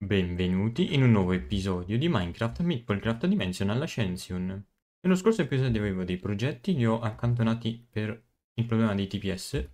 Benvenuti in un nuovo episodio di Minecraft Meatballcraft Dimensional Ascension. Nello scorso episodio avevo dei progetti, li ho accantonati per il problema dei TPS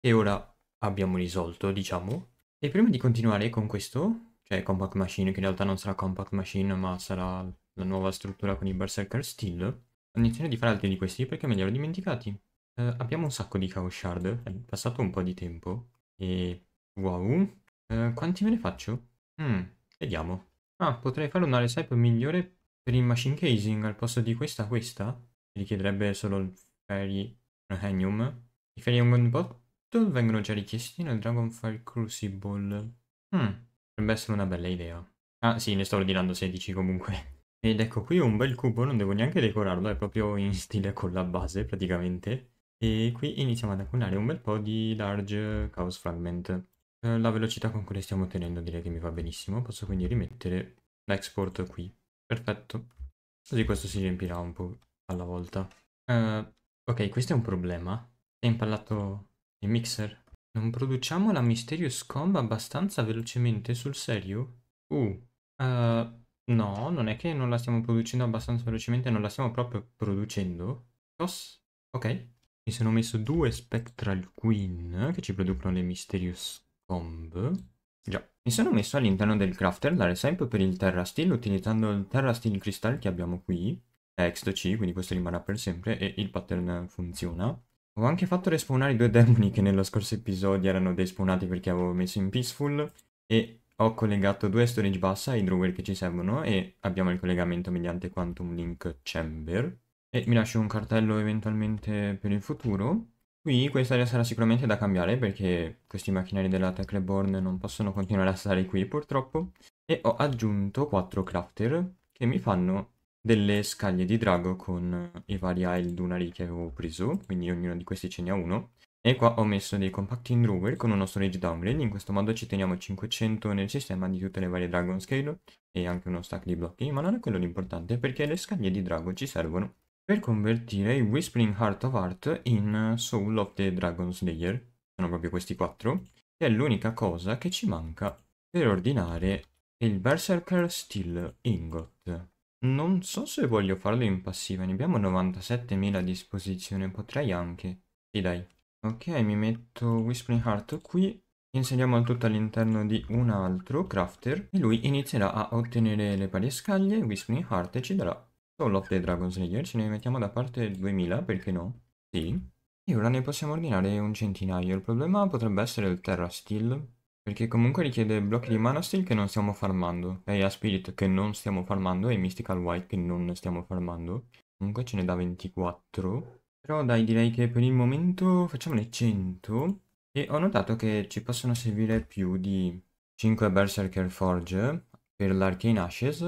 e ora abbiamo risolto, diciamo. E prima di continuare con questo, cioè Compact Machine, che in realtà non sarà Compact Machine ma sarà la nuova struttura con i Berserker Steel, ho intenzione di fare altri di questi perché me li ero dimenticati. Eh, abbiamo un sacco di Chaos Shard, è passato un po' di tempo e... wow! Eh, quanti me ne faccio? Mm, vediamo. Ah, potrei fare una recipe migliore per il machine casing al posto di questa questa? Richiederebbe solo il Fairy Henium. I Fairy Henium Bottle vengono già richiesti nel Dragonfire Crucible. Hmm, potrebbe essere una bella idea. Ah sì, ne sto ordinando 16 comunque. Ed ecco qui un bel cubo, non devo neanche decorarlo, è proprio in stile con la base praticamente. E qui iniziamo ad accumulare un bel po' di Large Chaos Fragment. Eh, la velocità con cui le stiamo ottenendo direi che mi va benissimo. Posso quindi rimettere l'export qui. Perfetto. Così questo si riempirà un po' alla volta. Uh, ok, questo è un problema. È impallato il mixer. Non produciamo la Mysterious Comb abbastanza velocemente, sul serio? Uh, uh, no, non è che non la stiamo producendo abbastanza velocemente, non la stiamo proprio producendo. Cos? Ok. Mi sono messo due Spectral Queen che ci producono le Mysterious Comb. Già. Mi sono messo all'interno del crafter la recipe per il Terra Steel utilizzando il Terra Steel Crystal che abbiamo qui. È XC, quindi questo rimarrà per sempre e il pattern funziona. Ho anche fatto respawnare i due demoni che nello scorso episodio erano despawnati perché avevo messo in Peaceful e ho collegato due storage bus ai drawer che ci servono e abbiamo il collegamento mediante Quantum Link Chamber. E mi lascio un cartello eventualmente per il futuro. Qui questa area sarà sicuramente da cambiare perché questi macchinari della Tech Reborn non possono continuare a stare qui purtroppo. E ho aggiunto 4 crafter che mi fanno delle scaglie di drago con i vari Isle Dunari che avevo preso, quindi ognuno di questi ce n'è uno. E qua ho messo dei compacting drawer con uno storage downgrade, in questo modo ci teniamo 500 nel sistema di tutte le varie dragon scale e anche uno stack di blocchi, ma non è quello l'importante perché le scaglie di drago ci servono per convertire il Whispering Heart of Art in Soul of the Dragon Slayer, sono proprio questi quattro, che è l'unica cosa che ci manca per ordinare il Berserker Steel Ingot. Non so se voglio farlo in passiva, ne abbiamo 97.000 a disposizione, potrei anche. Sì dai. Ok, mi metto Whispering Heart qui, inseriamo il tutto all'interno di un altro crafter e lui inizierà a ottenere le varie scaglie, Whispering Heart e ci darà Soul of the Dragon Slayer, ce ne mettiamo da parte 2000, perché no? Sì. E ora ne possiamo ordinare un centinaio. Il problema potrebbe essere il Terra Steel, perché comunque richiede blocchi di Mana Steel che non stiamo farmando, Gaia Spirit che non stiamo farmando e Mystical White che non stiamo farmando. Comunque ce ne dà 24. Però dai, direi che per il momento facciamone 100. E ho notato che ci possono servire più di 5 Berserker Forge per l'Arcane Ashes,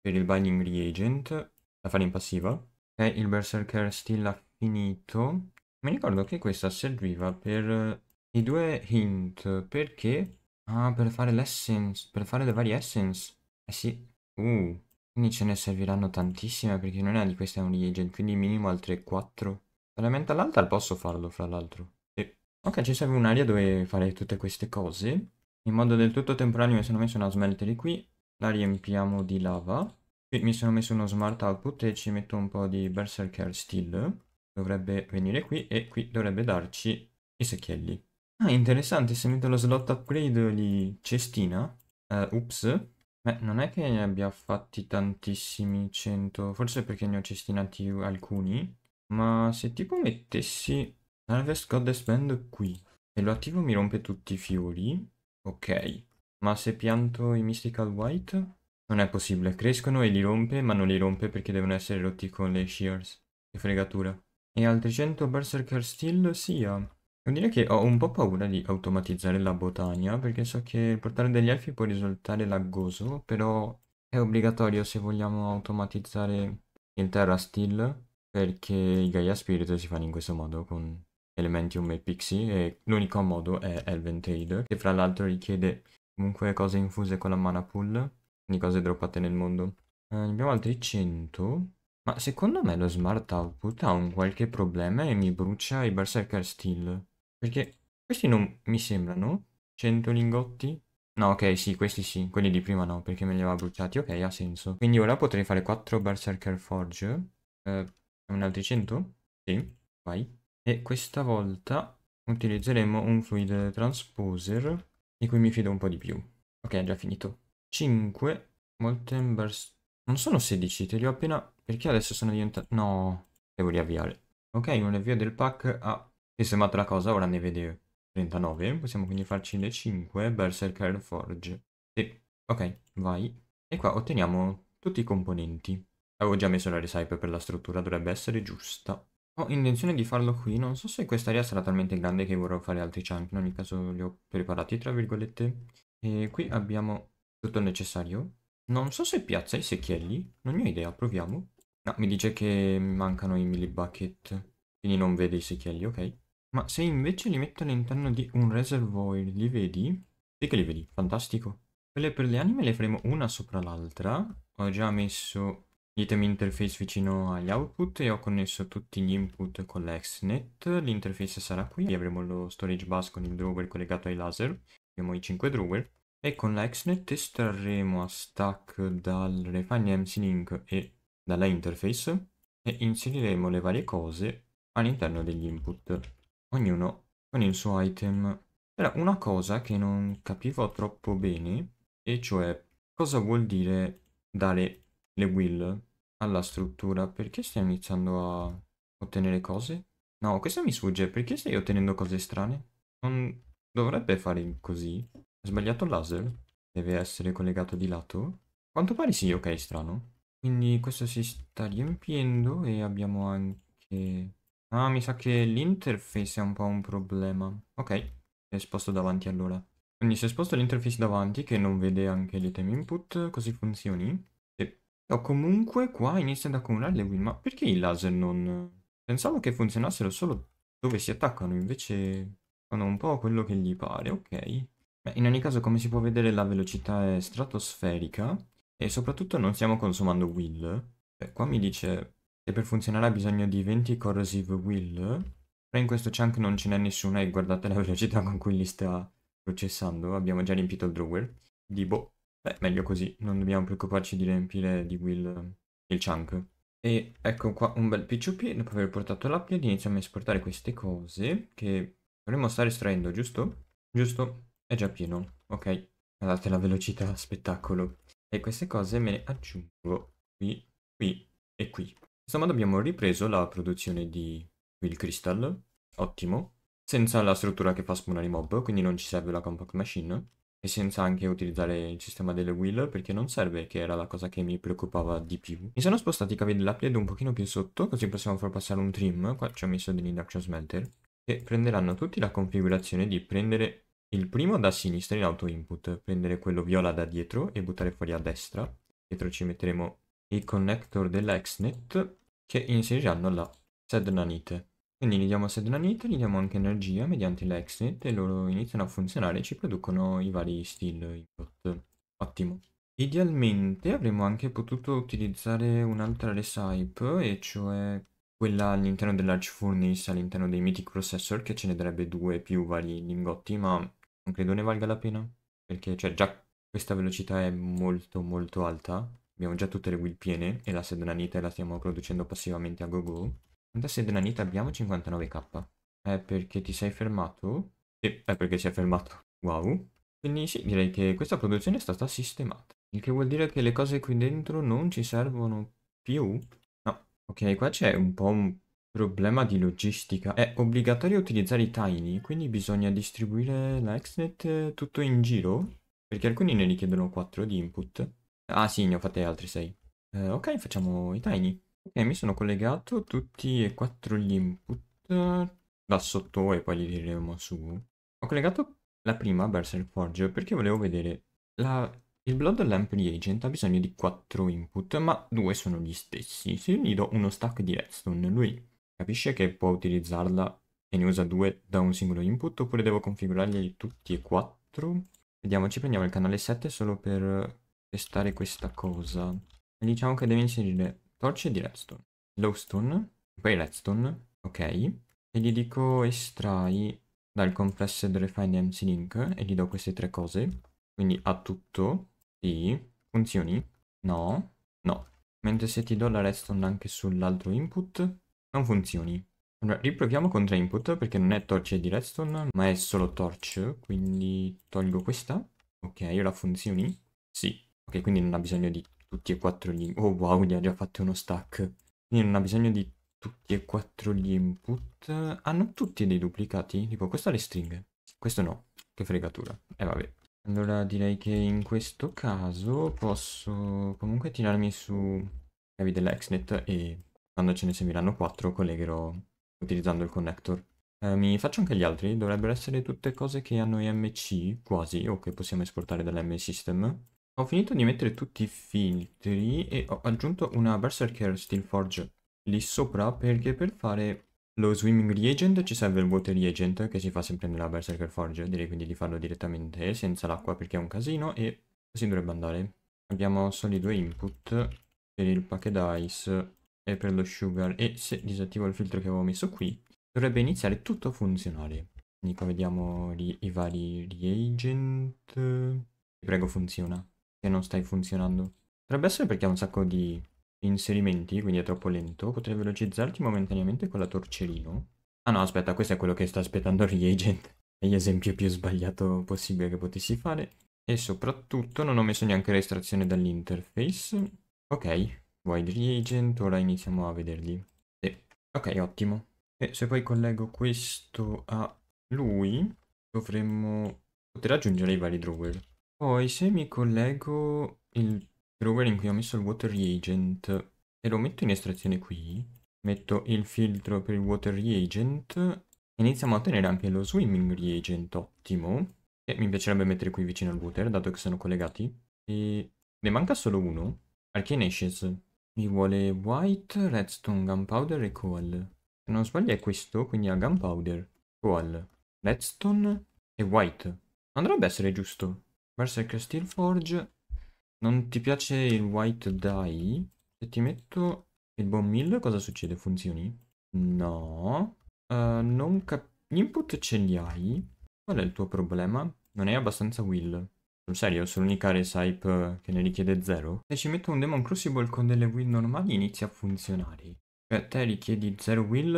per il Binding Reagent da fare in passiva. Ok, il Berserker Steel ha finito. Mi ricordo che questa serviva per i due hint, perché? Ah, per fare l'essence, per fare le varie essence. Eh sì, uh, quindi ce ne serviranno tantissime perché non è di queste un reagent, quindi minimo altre 4. Elemental altar posso farlo, fra l'altro. Sì. Ok, ci serve un'area dove fare tutte queste cose. In modo del tutto temporaneo mi sono messo una smeltery qui. La riempiamo di lava. Qui mi sono messo uno smart output e ci metto un po' di berserker steel. Dovrebbe venire qui e qui dovrebbe darci i secchielli. Ah, interessante, se metto lo slot upgrade di cestina. Uh, ups. Beh, non è che ne abbia fatti tantissimi 100, forse perché ne ho cestinati alcuni. Ma se tipo mettessi Harvest Goddess Band qui e lo attivo mi rompe tutti i fiori. Ok. Ma se pianto i Mystical White? Non è possibile, crescono e li rompe, ma non li rompe perché devono essere rotti con le shears. Che fregatura. E altri 100 Berserker Steel sia. Devo dire che ho un po' paura di automatizzare la botania, perché so che il portare degli elfi può risultare laggoso, però è obbligatorio se vogliamo automatizzare il Terra Steel, perché i Gaia Spirit si fanno in questo modo, con Elementium e Pixie, e l'unico modo è Elven Trade, che fra l'altro richiede comunque cose infuse con la mana pool, di cose droppate nel mondo. Eh, abbiamo altri 100. Ma secondo me lo smart output ha un qualche problema e mi brucia i berserker steel. Perché questi non mi sembrano 100 lingotti. No, ok, sì, questi sì. Quelli di prima no, perché me li aveva bruciati. Ok, ha senso. Quindi ora potrei fare 4 Berserker Forge. Eh, un altri 100? Sì, vai. E questa volta utilizzeremo un Fluid Transposer, di cui mi fido un po' di più. Ok, è già finito. 5 Molten Burst. Non sono 16, te li ho appena... Perché adesso sono diventato... No, devo riavviare. Ok, un avvio del pack ha sistemato la cosa, ora ne vede 39. Possiamo quindi farci le 5 Berserker Forge. Sì, ok, vai. E qua otteniamo tutti i componenti. Avevo già messo la recipe per la struttura, dovrebbe essere giusta. Ho intenzione di farlo qui, non so se questa area sarà talmente grande che vorrò fare altri chunk, in ogni caso li ho preparati tra virgolette. E qui abbiamo tutto il necessario. Non so se piazza i secchielli, non ne ho idea, proviamo. No, mi dice che mancano i milli bucket, quindi non vede i secchielli, ok. Ma se invece li metto all'interno di un reservoir, li vedi? Sì che li vedi, fantastico. Quelle per le anime le faremo una sopra l'altra. Ho già messo l'item interface vicino agli output e ho connesso tutti gli input con l'XNet. L'interface sarà qui, avremo lo storage bus con il drawer collegato ai laser. Abbiamo i 5 drawer. E con la XNet estrarremo a stack dal Refine MC Link e dalla interface e inseriremo le varie cose all'interno degli input ognuno con il suo item. Era una cosa che non capivo troppo bene, e cioè cosa vuol dire dare le will alla struttura. Perché stai iniziando a ottenere cose? No, questo mi sfugge. Perché stai ottenendo cose strane? Non dovrebbe fare così. Sbagliato il laser? Deve essere collegato di lato? Quanto pare sì, ok, strano. Quindi questo si sta riempiendo e abbiamo anche Ah, mi sa che l'interface è un po' un problema. Ok, è sposto davanti allora. Quindi se sposto l'interface davanti, che non vede anche l'item input, così funzioni. E o comunque qua inizia ad accumulare le win. Ma perché i laser non... Pensavo che funzionassero solo dove si attaccano, invece fanno un po' quello che gli pare, ok. Beh, in ogni caso, come si può vedere, la velocità è stratosferica e soprattutto non stiamo consumando will. Beh, qua mi dice e per funzionare ha bisogno di 20 corrosive will. Però in questo chunk non ce n'è nessuna e guardate la velocità con cui li sta processando. Abbiamo già riempito il drawer. Di boh, beh, meglio così, non dobbiamo preoccuparci di riempire di will il chunk. E ecco qua un bel P2P, dopo aver portato l'upload iniziamo a esportare queste cose che dovremmo stare estraendo, giusto? Giusto, è già pieno, ok. Guardate la velocità, spettacolo. E queste cose me ne aggiungo qui, qui e qui modo abbiamo ripreso la produzione di Will Crystal, ottimo, senza la struttura che fa spawnare i mob, quindi non ci serve la compact machine, e senza anche utilizzare il sistema delle wheel perché non serve, che era la cosa che mi preoccupava di più. Mi sono spostati i cavi dell'upload un pochino più sotto, così possiamo far passare un trim, qua ci ho messo dell'induction smelter, e prenderanno tutti la configurazione di prendere il primo da sinistra in auto input, prendere quello viola da dietro e buttare fuori a destra. Dietro ci metteremo i connector dell'Exnet che inseriranno la sednanite. Quindi gli diamo sednanite, gli diamo anche energia mediante l'Exnet e loro iniziano a funzionare e ci producono i vari steel input. Ottimo. Idealmente avremmo anche potuto utilizzare un'altra recipe, e cioè quella all'interno dell'Arch Furnace, all'interno dei Mythic Processor, che ce ne darebbe due più vari lingotti, ma non credo ne valga la pena. Perché cioè, già questa velocità è molto molto alta Abbiamo già tutte le wheel piene e la sednanite la stiamo producendo passivamente a gogo. Quanta sednanite abbiamo? 59k. È perché ti sei fermato? Sì, è perché si è fermato. Wow. Quindi sì, direi che questa produzione è stata sistemata. Il che vuol dire che le cose qui dentro non ci servono più? No. Ok, qua c'è un po' problema di logistica. È obbligatorio utilizzare i tiny, quindi bisogna distribuire la XNet tutto in giro? Perché alcuni ne richiedono 4 di input. Ah sì, ne ho fatte altri 6. Eh, ok, facciamo i tiny. Ok, mi sono collegato tutti e quattro gli input da sotto e poi li diremo su. Ho collegato la prima Berserk Forge perché volevo vedere la... il Blood Lamp Reagent ha bisogno di 4 input, ma due sono gli stessi. Se io gli do uno stack di redstone, lui capisce che può utilizzarla e ne usa due da un singolo input oppure devo configurarli tutti e quattro? Vediamo, ci prendiamo il canale 7 solo per testare questa cosa. E diciamo che deve inserire torce di redstone, glowstone, poi redstone, ok. E gli dico estrai dal compressed refine MC link e gli do queste tre cose. quindi ha tutto, sì, funzioni, no, no. Mentre se ti do la redstone anche sull'altro input, non funzioni. Allora, riproviamo con tre input perché non è torch di redstone, ma è solo torch, quindi tolgo questa. Ok, ora funzioni? Sì. Ok, quindi non ha bisogno di tutti e quattro gli... Oh wow, gli ha già fatto uno stack. Quindi non ha bisogno di tutti e quattro gli input. Hanno tutti dei duplicati? Tipo, questo ha le stringhe. Questo no. Che fregatura. E eh, vabbè. Allora direi che in questo caso posso comunque tirarmi su cavi dell'Exnet e quando ce ne serviranno 4 collegherò utilizzando il connector. Eh, mi faccio anche gli altri, dovrebbero essere tutte cose che hanno EMC, quasi, o che possiamo esportare dall'M System. Ho finito di mettere tutti i filtri e ho aggiunto una Berserker Steelforge lì sopra perché per fare lo Swimming Reagent ci serve il Water Reagent che si fa sempre nella Berserker Forge, direi quindi di farlo direttamente senza l'acqua perché è un casino e così dovrebbe andare. Abbiamo soli due input per il packet ice e per lo sugar e se disattivo il filtro che avevo messo qui dovrebbe iniziare tutto a funzionare. Quindi qua vediamo i vari reagent. Ti prego funziona che non stai funzionando. Potrebbe essere perché ha un sacco di inserimenti, quindi è troppo lento. Potrei velocizzarti momentaneamente con la torcerino. Ah no, aspetta, questo è quello che sta aspettando il reagent. È l'esempio più sbagliato possibile che potessi fare. E soprattutto non ho messo neanche l'estrazione dall'interface. Ok, wide reagent, ora iniziamo a vederli. Sì. Ok, ottimo. E se poi collego questo a lui, dovremmo poter aggiungere i vari drawer. Poi se mi collego il drawer in cui ho messo il water reagent e lo metto in estrazione qui, metto il filtro per il water reagent, iniziamo a ottenere anche lo swimming reagent, ottimo. E mi piacerebbe mettere qui vicino al water, dato che sono collegati. E ne manca solo uno, Arcane. Mi vuole white, redstone, gunpowder e coal. Se non sbaglio è questo, quindi ha gunpowder, coal, redstone e white. Non dovrebbe essere giusto. Berserker Steelforge. Non ti piace il white dye? Se ti metto il bone mill cosa succede? Funzioni? No. Uh, non cap- Gli input ce li hai? Qual è il tuo problema? Non hai abbastanza will. Serio, sono l'unica recipe che ne richiede zero? Se ci metto un Demon Crucible con delle will normali inizia a funzionare. Cioè, te richiedi zero will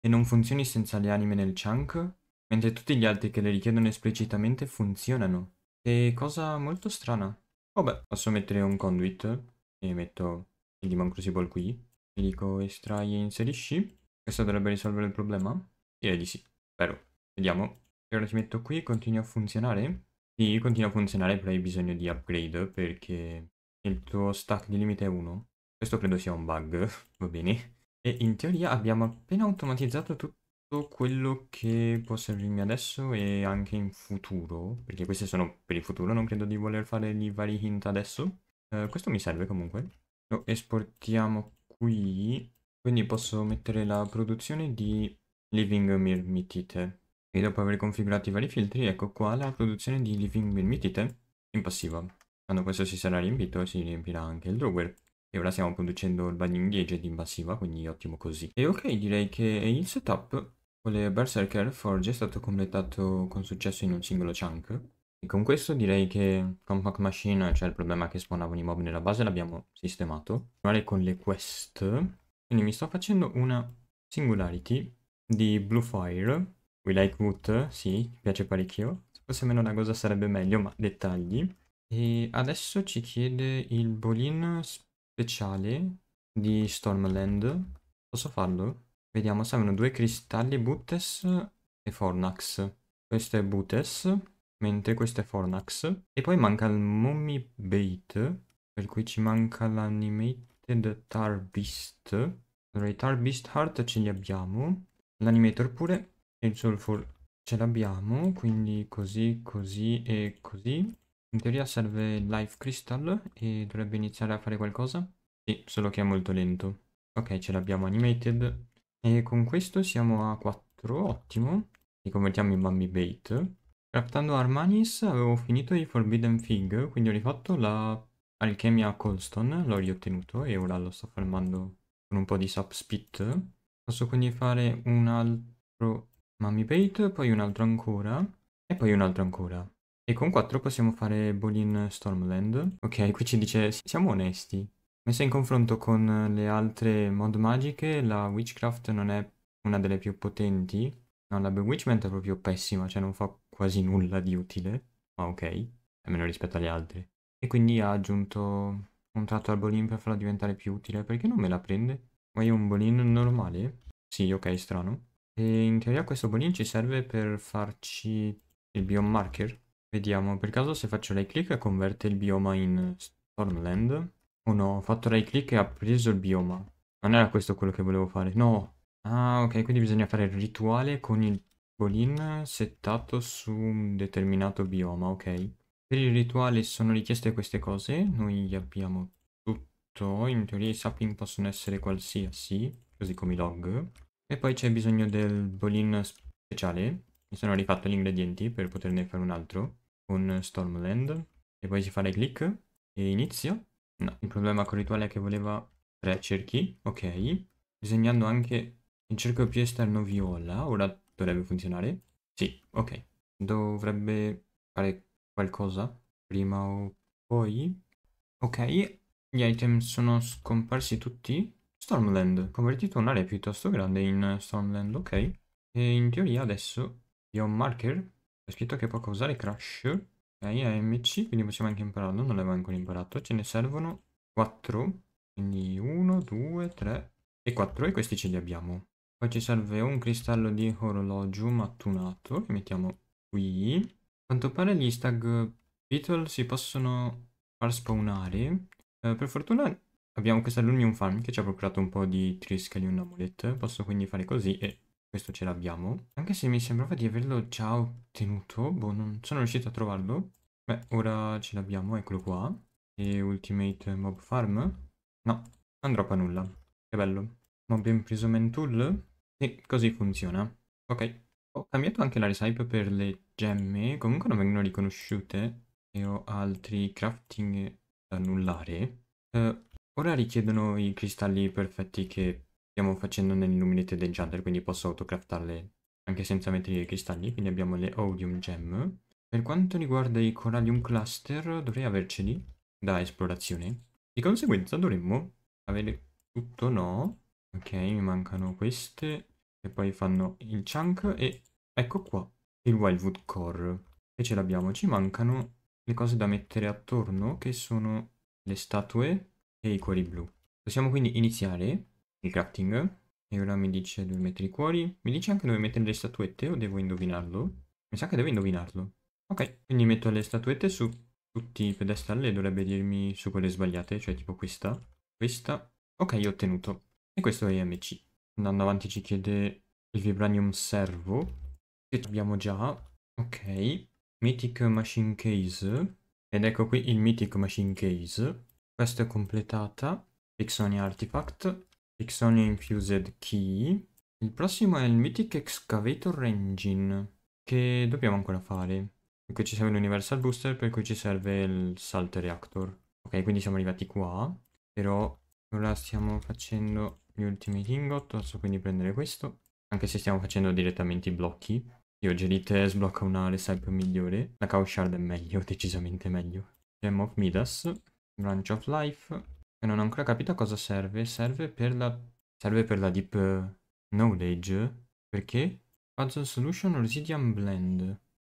e non funzioni senza le anime nel chunk, mentre tutti gli altri che le richiedono esplicitamente funzionano. E cosa molto strana. Vabbè, posso mettere un conduit e metto il Demon Crucible qui. E dico estrai e inserisci. Questo dovrebbe risolvere il problema? Direi di sì. Spero. Vediamo. E ora ti metto qui, continua a funzionare? Sì, continua a funzionare, però hai bisogno di upgrade perché il tuo stack di limite è 1. Questo credo sia un bug, va bene. E in teoria abbiamo appena automatizzato tutto quello che può servirmi adesso e anche in futuro, perché queste sono per il futuro, non credo di voler fare i vari hint adesso. Uh, questo mi serve comunque. Lo esportiamo qui, quindi posso mettere la produzione di Living Mirmitite. E dopo aver configurato i vari filtri, ecco qua la produzione di Living Mirmitite in passiva. Quando questo si sarà riempito si riempirà anche il drawer. E ora stiamo producendo il Binding Gauge in passiva, quindi ottimo così. E ok, direi che il setup con le Berserker Forge è stato completato con successo in un singolo chunk. E con questo direi che Compact Machine, cioè il problema che spawnavano i mob nella base, l'abbiamo sistemato. Ora con le quest. Quindi mi sto facendo una Singularity di Blue Fire. We like wood, sì, piace parecchio. Se fosse meno una cosa sarebbe meglio, ma dettagli. E adesso ci chiede il bolin speciale di Stormland. Posso farlo? Vediamo, servono due cristalli Butes e Fornax. Questo è Butes, mentre questo è Fornax. E poi manca il Mummy Bait, per cui ci manca l'Animated Tar Beast. Allora, i Tar Beast Heart ce li abbiamo. L'Animator pure. Il Sulfur ce l'abbiamo, quindi così, così e così. In teoria serve Life Crystal e dovrebbe iniziare a fare qualcosa. Sì, solo che è molto lento. Ok, ce l'abbiamo animated. E con questo siamo a 4, ottimo. Li convertiamo in Bambi Bait. Craftando Armanis avevo finito i Forbidden Fig, quindi ho rifatto la Alchemia Coldstone, l'ho riottenuto e ora lo sto farmando con un po' di Sap. Posso quindi fare un altro Mummy Bait, poi un altro ancora e poi un altro ancora. E con 4 possiamo fare Bolin Stormland. Ok, qui ci dice siamo onesti. Messa in confronto con le altre mod magiche, la Witchcraft non è una delle più potenti. No, la Bewitchment è proprio pessima, cioè non fa quasi nulla di utile. Ma ok, almeno rispetto alle altre. E quindi ha aggiunto un tratto al Bolin per farla diventare più utile. Perché non me la prende? Io un Bolin normale? Sì, ok, strano. E in teoria questo Bolin ci serve per farci il biome marker. Vediamo, per caso se faccio right click converte il bioma in Stormland. Oh no, ho fatto right click e ha preso il bioma. Non era questo quello che volevo fare. No. Ah, ok, quindi bisogna fare il rituale con il bolin settato su un determinato bioma, ok. Per il rituale sono richieste queste cose. Noi abbiamo tutto. In teoria i sapping possono essere qualsiasi, così come i log. E poi c'è bisogno del bolin speciale. Mi sono rifatto gli ingredienti per poterne fare un altro. Con Stormland. E poi si fa right click e inizia. No, il problema con il rituale è che voleva tre cerchi, ok. Disegnando anche il cerchio più esterno viola, ora dovrebbe funzionare. Sì, ok. Dovrebbe fare qualcosa prima o poi. Ok, gli item sono scomparsi tutti. Stormland, convertito un'area piuttosto grande in Stormland, ok. E in teoria adesso io ho un marker, è scritto che può causare crash Ok, AMC, quindi possiamo anche impararlo, non l'avevo ancora imparato. Ce ne servono 4, quindi 1, 2, 3 e 4 e questi ce li abbiamo. Poi ci serve un cristallo di orologio mattunato che mettiamo qui. A quanto pare gli stag beetle si possono far spawnare. Eh, per fortuna abbiamo questa Lumium Farm che ci ha procurato un po' di triscali un amulet. Posso quindi fare così e questo ce l'abbiamo. Anche se mi sembrava di averlo già ottenuto. Boh, non sono riuscito a trovarlo. Beh, ora ce l'abbiamo, eccolo qua. E Ultimate Mob Farm. No, non droppa nulla. Che bello. Mob Imprisonment Tool. E così funziona. Ok. Ho cambiato anche la recipe per le gemme. Comunque non vengono riconosciute. E ho altri crafting da annullare. Uh, ora richiedono i cristalli perfetti che stiamo facendo nell'Illuminated Enchanter, quindi posso autocraftarle anche senza mettere i cristalli, quindi abbiamo le Odium Gem. Per quanto riguarda i Corallium Cluster, dovrei averceli da esplorazione. Di conseguenza dovremmo avere tutto, no? Ok, mi mancano queste, e poi fanno il chunk, e ecco qua, il Wildwood Core. E ce l'abbiamo, ci mancano le cose da mettere attorno, che sono le statue e i cuori blu. Possiamo quindi iniziare il crafting. E ora mi dice dove mettere i cuori. Mi dice anche dove mettere le statuette o devo indovinarlo? Mi sa che devo indovinarlo. Ok, quindi metto le statuette su tutti i pedestal e dovrebbe dirmi su quelle sbagliate, cioè tipo questa, questa. Ok, ho ottenuto. E questo è MC. Andando avanti ci chiede il Vibranium Servo, che abbiamo già. Ok, Mythic Machine Case. Ed ecco qui il Mythic Machine Case. Questa è completata. Pixonia Artifact. Pixonia Infused Key. Il prossimo è il Mythic Excavator Engine, che dobbiamo ancora fare. Qui ci serve l'Universal Booster, per cui ci serve il Salt Reactor. Ok, quindi siamo arrivati qua, però ora stiamo facendo gli ultimi ingot, posso quindi prendere questo, anche se stiamo facendo direttamente i blocchi. Io Gelite sblocca una recipe migliore, la Cow Shard è meglio, decisamente meglio. Gem of Midas, Branch of Life, e non ho ancora capito a cosa serve. Serve per la... Serve per la Deep Knowledge. Perché? Puzzle Solution Residium Blend.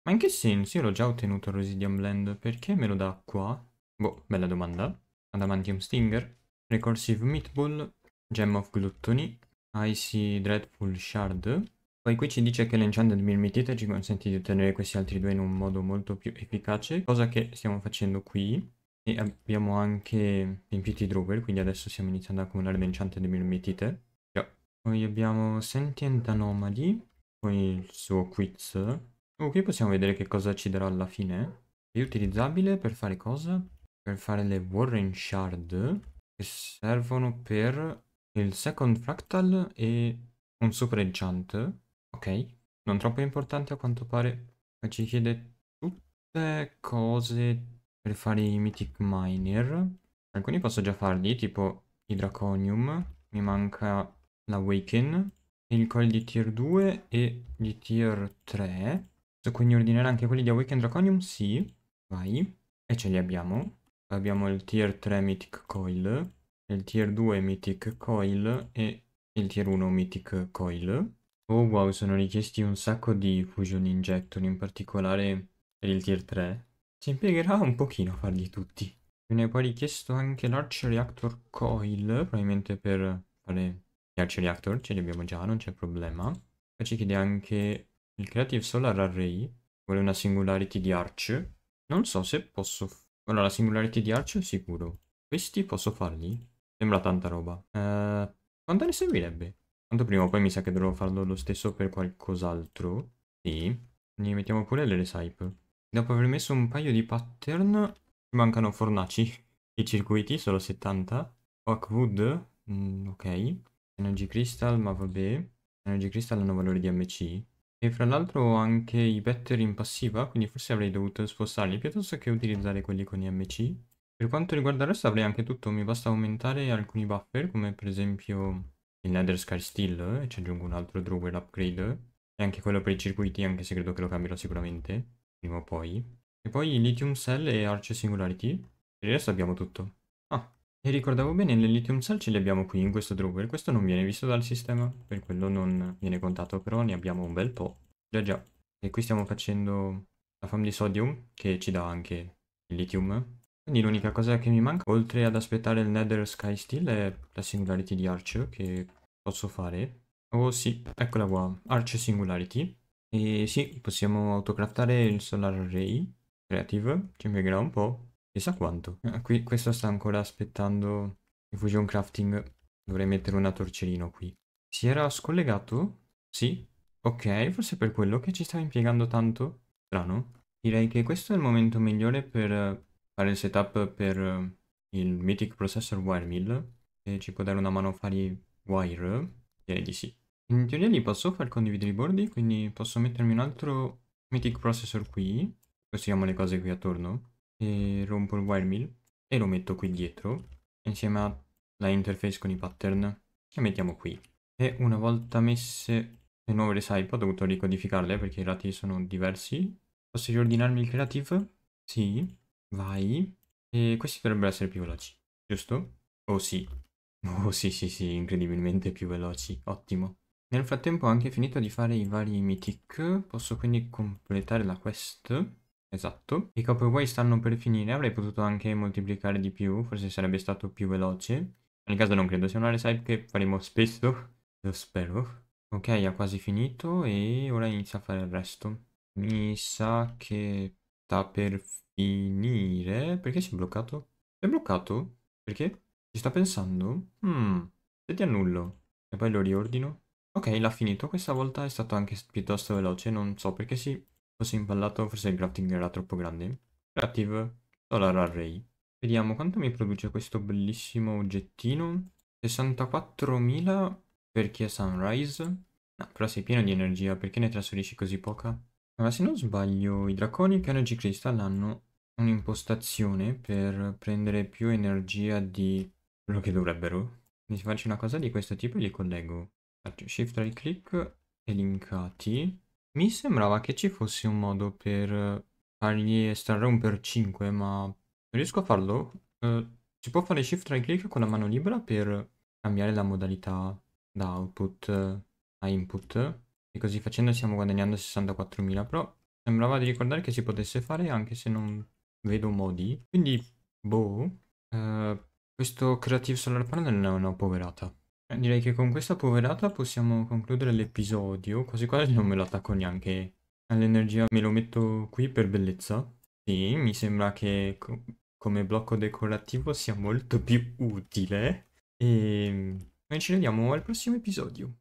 Ma in che senso? Io l'ho già ottenuto il Residium Blend. Perché me lo dà qua? Boh, bella domanda. Adamantium Stinger. Recursive Meatball. Gem of Gluttony. Icy Dreadful Shard. Poi qui ci dice che l'Enchanted Mirmitite ci consente di ottenere questi altri due in un modo molto più efficace, cosa che stiamo facendo qui. E abbiamo anche riempito i Drover, quindi adesso stiamo iniziando ad accumulare l'Enchanted Mirmitite. Yeah. Poi abbiamo Sentient Anomaly, poi il suo quiz. Oh, qui possiamo vedere che cosa ci darà alla fine. È utilizzabile per fare cosa? Per fare le Warren Shard, che servono per il Second Fractal e un Super Enchant. Ok, non troppo importante a quanto pare, ma ci chiede tutte cose per fare i Mythic Miner. Alcuni posso già farli, tipo i Draconium. Mi manca l'Awaken. Il coil di tier 2 e di tier 3. Quindi ordinare anche quelli di Awaken Draconium? Sì. Vai. E ce li abbiamo. Abbiamo il tier 3 Mythic Coil, il tier 2 Mythic Coil e il tier 1 Mythic Coil. Oh wow, sono richiesti un sacco di Fusion Injector, in particolare per il tier 3. Si impiegherà un pochino a farli tutti. Viene poi richiesto anche l'Arch Reactor Coil, probabilmente per fare gli Arch Reactor, ce li abbiamo già, non c'è problema. Poi ci chiede anche il Creative Solar Array, vuole una Singularity di Arch. Non so se posso... Allora, la Singularity di Arch sicuro. Questi posso farli? Sembra tanta roba. Uh, quanto ne servirebbe? Tanto prima o poi mi sa che dovrò farlo lo stesso per qualcos'altro. Sì. Quindi mettiamo pure le Recipe. Dopo aver messo un paio di pattern, mancano fornaci. I circuiti, solo 70. Oakwood, mm, ok. Energy Crystal, ma vabbè. Energy Crystal hanno valore di MC. E fra l'altro ho anche i better in passiva, quindi forse avrei dovuto spostarli piuttosto che utilizzare quelli con i MC. Per quanto riguarda il resto avrei anche tutto, mi basta aumentare alcuni buffer, come per esempio il Nether Sky Steel, e ci aggiungo un altro Drawer Upgrade, e anche quello per i circuiti, anche se credo che lo cambierò sicuramente, prima o poi. E poi Lithium Cell e Arch Singularity, per il resto abbiamo tutto. Ah, e ricordavo bene, le Lithium Cell ce le abbiamo qui in questo drawer, questo non viene visto dal sistema, per quello non viene contato, però ne abbiamo un bel po'. Già già. E qui stiamo facendo la farm di sodium, che ci dà anche il lithium. Quindi l'unica cosa che mi manca, oltre ad aspettare il Nether Sky Steel, è la Singularity di Arch, che posso fare. Oh sì, eccola qua, Arch Singularity. E sì, possiamo autocraftare il Solar Array Creative, ci impiegherà un po'. Chissà quanto. Eh, qui, questo sta ancora aspettando il Fusion Crafting. Dovrei mettere una torcerino qui. Si era scollegato? Sì. Ok, forse per quello che ci stava impiegando tanto. Strano. Direi che questo è il momento migliore per fare il setup per il Mythic Processor Wire Mill. Che ci può dare una mano a fare wire. Direi di sì. In teoria li posso far condividere i bordi, quindi posso mettermi un altro Mythic Processor qui. Costruiamo le cose qui attorno. E rompo il wire mill e lo metto qui dietro insieme alla interface con i pattern che mettiamo qui. E una volta messe le nuove recipe ho dovuto ricodificarle perché i dati sono diversi. Posso riordinarmi il creative? sì, vai. E questi dovrebbero essere più veloci giusto? oh sì. Oh sì sì sì incredibilmente più veloci. Ottimo nel frattempo ho anche finito di fare i vari mythic posso quindi completare la quest Esatto. I copperway stanno per finire, avrei potuto anche moltiplicare di più, forse sarebbe stato più veloce. Nel caso non credo sia una recipe che faremo spesso, lo spero. Ok, ha quasi finito e ora inizia a fare il resto. Mi sa che sta per finire. Perché si è bloccato? Si è bloccato? Perché? Ci sta pensando? Hmm, se ti annullo. E poi lo riordino. Ok, l'ha finito. Questa volta è stato anche piuttosto veloce, non so perché si fosse impallato, forse il crafting era troppo grande. Creative Solar Array. Vediamo quanto mi produce questo bellissimo oggettino. 64.000 per chi è Sunrise. No, però sei pieno di energia, perché ne trasferisci così poca? Ma se non sbaglio, i Draconic Energy Crystal hanno un'impostazione per prendere più energia di quello che dovrebbero. Quindi se faccio una cosa di questo tipo li collego. Faccio shift right click e linkati. Mi sembrava che ci fosse un modo per fargli estrarre un per 5, ma non riesco a farlo. Uh, si può fare shift right click con la mano libera per cambiare la modalità da output a input e così facendo stiamo guadagnando 64.000 però sembrava di ricordare che si potesse fare anche se non vedo modi quindi boh uh, questo creative solar panel è una poverata eh, direi che con questa poverata possiamo concludere l'episodio, quasi quasi non me lo attacco neanche all'energia, me lo metto qui per bellezza. Sì, mi sembra che co come blocco decorativo sia molto più utile. E noi ci vediamo al prossimo episodio.